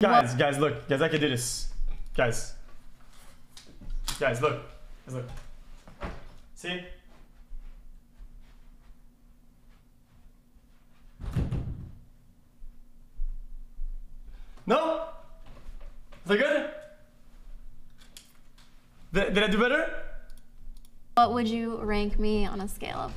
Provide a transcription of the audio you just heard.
Guys, guys, look. Guys, I can do this. Guys. Guys, look. Guys, look. See? No? Is that good? Did, did I do better? What would you rank me on a scale of